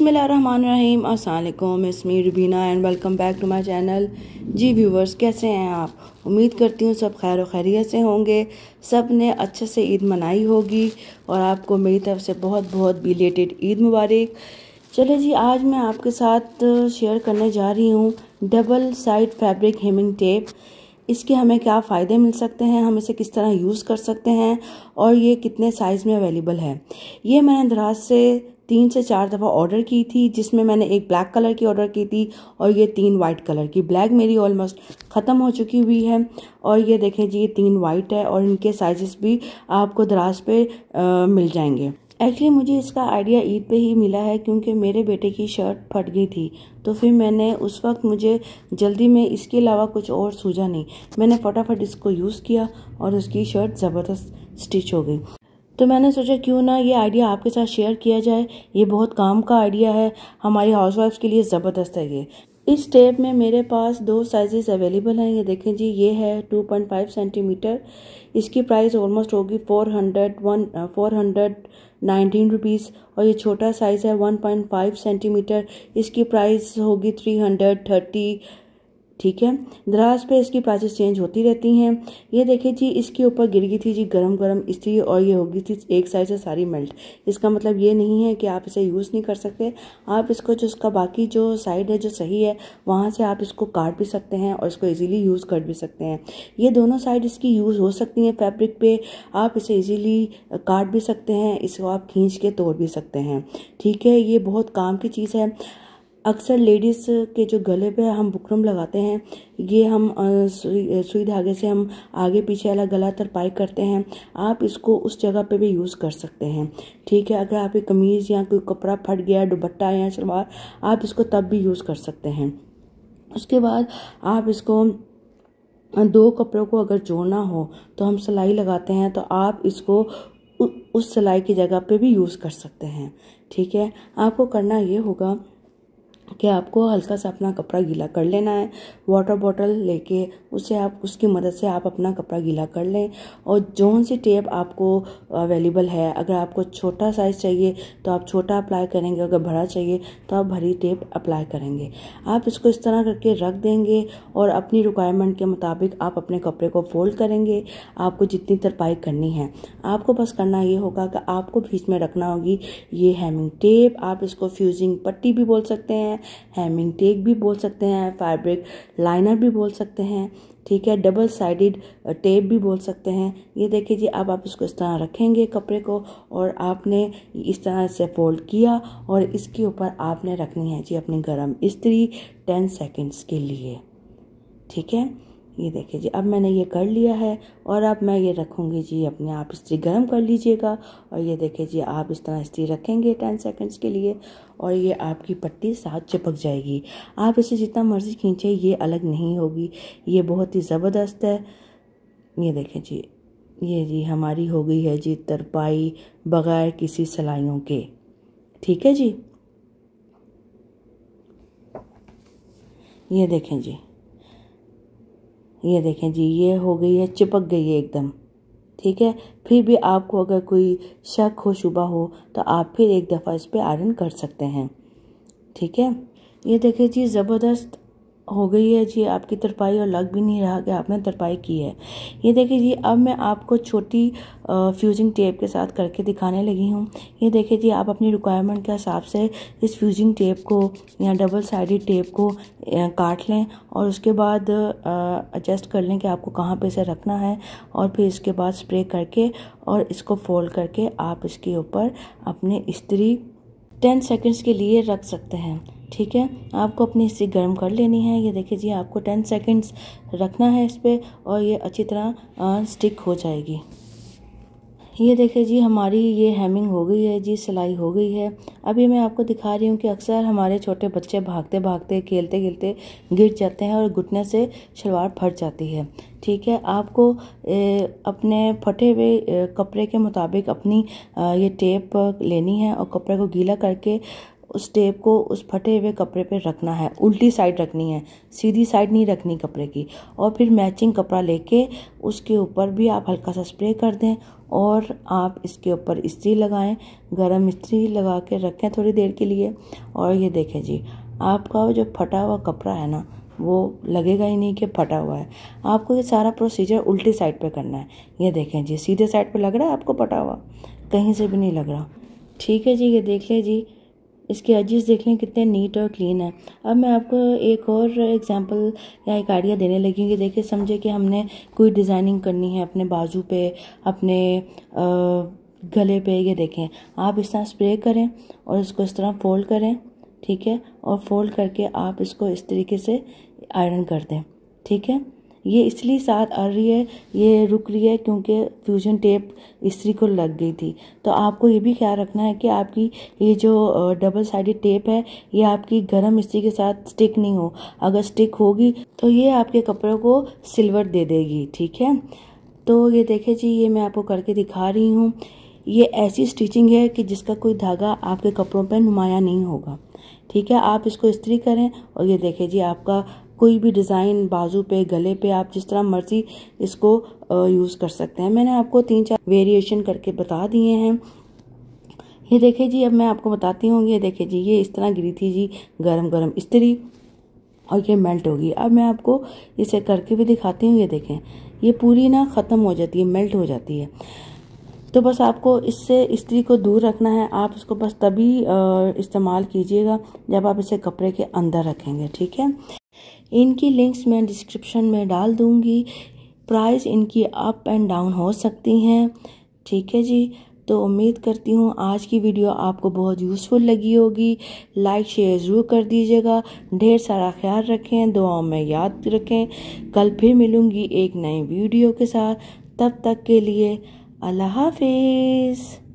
बिसमीम अल्लाम इसमी Rubina and welcome back to my channel ji viewers कैसे हैं आप? उम्मीद करती हूँ सब खैर खैरियत से होंगे। सबने अच्छे से ईद मनाई होगी और आपको मेरी तरफ़ से बहुत बहुत बिलेटेड ईद मुबारक। चले जी, आज मैं आपके साथ शेयर करने जा रही हूँ double side fabric hemming tape इसके हमें क्या फ़ायदे मिल सकते हैं? हम इसे किस तरह यूज़ कर सकते हैं? और ये कितने साइज़ में अवेलेबल है? ये मैंने दराज से तीन से चार दफ़ा ऑर्डर की थी जिसमें मैंने एक ब्लैक कलर की ऑर्डर की थी और ये तीन वाइट कलर की। ब्लैक मेरी ऑलमोस्ट ख़त्म हो चुकी हुई है और ये देखें जी ये तीन वाइट है और इनके साइजेस भी आपको दराज पे आ, मिल जाएँगे। एक्चुअली मुझे इसका आइडिया ईद पे ही मिला है क्योंकि मेरे बेटे की शर्ट फट गई थी। तो फिर मैंने उस वक्त मुझे जल्दी में इसके अलावा कुछ और सूझा नहीं। मैंने फटाफट इसको यूज़ किया और उसकी शर्ट ज़बरदस्त स्टिच हो गई। तो मैंने सोचा क्यों ना ये आइडिया आपके साथ शेयर किया जाए। ये बहुत काम का आइडिया है। हमारी हाउसवाइफ्स के लिए ज़बरदस्त है ये। इस टेप में मेरे पास दो साइजेस अवेलेबल हैं। ये देखें जी, ये है 2.5 सेंटीमीटर इसकी प्राइस ऑलमोस्ट होगी 400 one four hundred nineteen rupees और ये छोटा साइज़ है 1.5 सेंटीमीटर इसकी प्राइस होगी 330 ठीक है? दराज पे इसकी प्राइसेस चेंज होती रहती हैं। ये देखिए जी, इसके ऊपर गिर गई थी जी गरम गरम स्त्री और ये होगी थी एक साइड से सारी मेल्ट इसका मतलब ये नहीं है कि आप इसे यूज़ नहीं कर सकते। आप इसको जो इसका बाकी जो साइड है, जो सही है, वहाँ से आप इसको काट भी सकते हैं और इसको ईजीली यूज़ कर भी सकते हैं। ये दोनों साइड इसकी यूज़ हो सकती हैं फैब्रिक पे। आप इसे ईजिली काट भी सकते हैं, इसको आप खींच के तोड़ भी सकते हैं। ठीक है, ये बहुत काम की चीज़ है। अक्सर लेडीज़ के जो गले पे हम बुकरम लगाते हैं, ये हम सुई धागे से हम आगे पीछे वाला गला तरपाई करते हैं। आप इसको उस जगह पे भी यूज़ कर सकते हैं। ठीक है, अगर आपकी कमीज़ या कोई कपड़ा फट गया, दुपट्टा या शलवार आप इसको तब भी यूज़ कर सकते हैं। उसके बाद आप इसको दो कपड़ों को अगर जोड़ना हो तो हम सिलाई लगाते हैं तो आप इसको उस सिलाई की जगह पे भी यूज़ कर सकते हैं। ठीक है, आपको करना ये होगा कि आपको हल्का सा अपना कपड़ा गीला कर लेना है। वाटर बॉटल लेके उसे आप, उसकी मदद से आप अपना कपड़ा गीला कर लें। और जौन सी टेप आपको अवेलेबल है, अगर आपको छोटा साइज़ चाहिए तो आप छोटा अप्लाई करेंगे, अगर भरा चाहिए तो आप भरी टेप अप्लाई करेंगे। आप इसको इस तरह करके रख देंगे और अपनी रिक्वायरमेंट के मुताबिक आप अपने कपड़े को फोल्ड करेंगे। आपको जितनी तरपाई करनी है। आपको बस करना ये होगा कि आपको बीच में रखना होगी ये हैमिंग टेप आप इसको फ्यूजिंग पट्टी भी बोल सकते हैं। हैमिंग टेक भी बोल सकते हैं फैब्रिक लाइनर भी बोल सकते हैं, ठीक है डबल साइडेड टेप भी बोल सकते हैं। ये देखिए जी, अब आप इसको इस तरह रखेंगे कपड़े को और आपने इस तरह से फोल्ड किया और इसके ऊपर आपने रखनी है जी अपनी गर्म इस्त्री टेन सेकेंड्स के लिए, ठीक है? ये देखिए जी, अब मैंने ये कर लिया है और अब मैं ये रखूँगी जी, अपने आप इस्त्री गर्म कर लीजिएगा। और ये देखिए जी, आप इस तरह इस्त्री रखेंगे टेन सेकंड्स के लिए और ये आपकी पट्टी साथ चिपक जाएगी। आप इसे जितना मर्ज़ी खींचे, ये अलग नहीं होगी। ये बहुत ही ज़बरदस्त है। ये देखें जी, ये जी हमारी हो गई है जी तरपाई बग़ैर किसी सिलाइयों के। ठीक है जी? ये देखें जी। ये देखें जी, ये हो गई है, चिपक गई है एकदम। ठीक है? फिर भी आपको अगर कोई शक हो शुबा हो तो आप फिर एक दफ़ा इस पर आयरन कर सकते हैं। ठीक है? ये देखें जी, ज़बरदस्त हो गई है जी, आपकी तरपाई और लग भी नहीं रहा कि आपने तरपाई की है। ये देखिए जी, अब मैं आपको छोटी फ्यूजिंग टेप के साथ करके दिखाने लगी हूँ। ये देखिए जी, आप अपनी रिक्वायरमेंट के हिसाब से इस फ्यूजिंग टेप को या डबल साइडेड टेप को काट लें और उसके बाद एडजस्ट कर लें कि आपको कहाँ पे इसे रखना है और फिर इसके बाद स्प्रे करके और इसको फोल्ड करके आप इसके ऊपर अपने इस्त्री टेन सेकेंड्स के लिए रख सकते हैं। ठीक है? आपको अपनी इसी गर्म कर लेनी है। ये देखिए जी आपको टेन सेकेंड्स रखना है इस पर और ये अच्छी तरह स्टिक हो जाएगी। ये देखिए जी हमारी ये हेमिंग हो गई है जी सिलाई हो गई है। अभी मैं आपको दिखा रही हूँ कि अक्सर हमारे छोटे बच्चे भागते भागते खेलते खेलते गिर जाते हैं और घुटने से शलवार फट जाती है। ठीक है? आपको ए, अपने फटे हुए कपड़े के मुताबिक अपनी ये टेप लेनी है और कपड़े को गीला करके उस टेप को उस फटे हुए कपड़े पे रखना है। उल्टी साइड रखनी है। सीधी साइड नहीं रखनी कपड़े की। और फिर मैचिंग कपड़ा लेके उसके ऊपर भी आप हल्का सा स्प्रे कर दें और आप इसके ऊपर इस्त्री लगाएँ। गरम इस्त्री लगा के रखें थोड़ी देर के लिए। और ये देखें जी, आपका जो फटा हुआ कपड़ा है ना, वो लगेगा ही नहीं कि फटा हुआ है। आपको ये सारा प्रोसीजर उल्टी साइड पे करना है। ये देखें जी, सीधे साइड पे लग रहा है आपको फटा हुआ? कहीं से भी नहीं लग रहा। ठीक है जी, ये देख लें जी। इसके एजेस देख लें कितने नीट और क्लीन है। अब मैं आपको एक और एग्जांपल या एक आइडिया देने लगी कि देखिए, समझे कि हमने कोई डिज़ाइनिंग करनी है अपने बाजू पे, अपने गले पे, ये देखें। आप इस तरह स्प्रे करें और इसको इस तरह फोल्ड करें, ठीक है? और फोल्ड करके आप इसको इस तरीके से आयरन कर दें, ठीक है? ये इसलिए साथ आ रही है, ये रुक रही है क्योंकि फ्यूजन टेप इस्त्री को लग गई थी। तो आपको ये भी ख्याल रखना है कि आपकी ये जो डबल साइडेड टेप है, ये आपकी गर्म इस्त्री के साथ स्टिक नहीं हो। अगर स्टिक होगी तो ये आपके कपड़ों को सिल्वर दे देगी, ठीक है? तो ये देखे जी, ये मैं आपको करके दिखा रही हूँ। ये ऐसी स्टिचिंग है कि जिसका कोई धागा आपके कपड़ों पर नुमाया नहीं होगा। ठीक है, आप इसको इस्त्री करें और ये देखें जी, आपका कोई भी डिज़ाइन बाजू पे, गले पे, आप जिस तरह मर्ज़ी इसको यूज़ कर सकते हैं। मैंने आपको तीन चार वेरिएशन करके बता दिए हैं। ये देखे जी, अब मैं आपको बताती हूँ। ये देखे जी, ये इस तरह गिरी थी जी गरम गरम इस्त्री और ये मेल्ट होगी अब मैं आपको इसे करके भी दिखाती हूँ। ये देखें, ये पूरी ना ख़त्म हो जाती है मेल्ट हो जाती है। तो बस आपको इससे स्त्री को दूर रखना है। आप इसको बस तभी इस्तेमाल कीजिएगा जब आप इसे कपड़े के अंदर रखेंगे, ठीक है? इनकी लिंक्स मैं डिस्क्रिप्शन में डाल दूँगी। प्राइस इनकी अप एंड डाउन हो सकती हैं। ठीक है जी? तो उम्मीद करती हूँ आज की वीडियो आपको बहुत यूज़फुल लगी होगी। लाइक, शेयर ज़रूर कर दीजिएगा। ढेर सारा ख्याल रखें, दुआओं में याद रखें। कल फिर मिलूँगी एक नई वीडियो के साथ। तब तक के लिए अल्लाह हाफिज़।